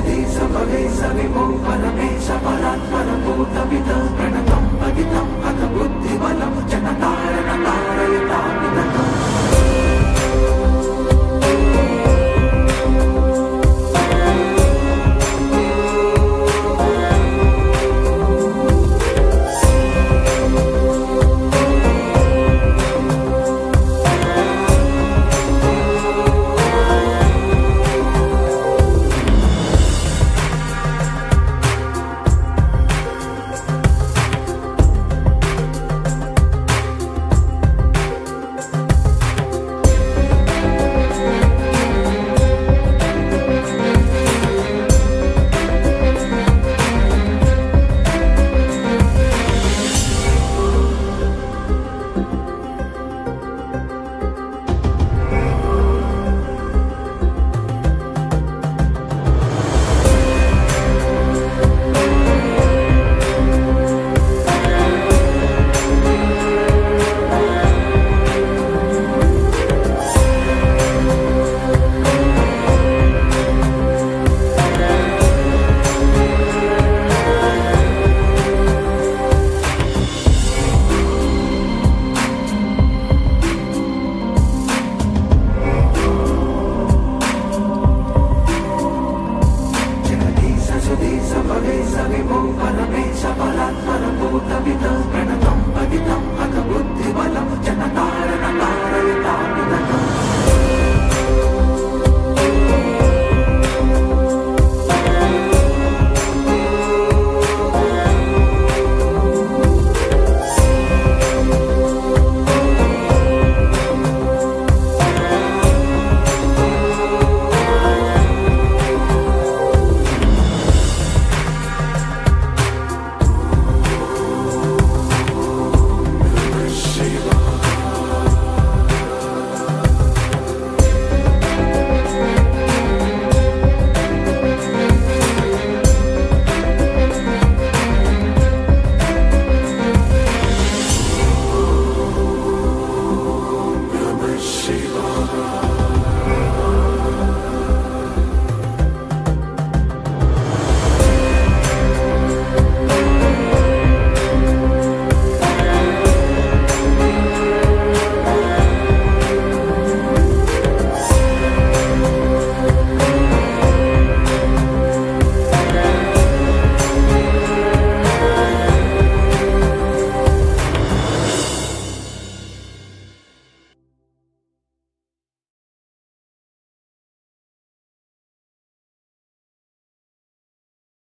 Suti sa bagay, sabi mong panamig sa parat, para po tabi-tabi.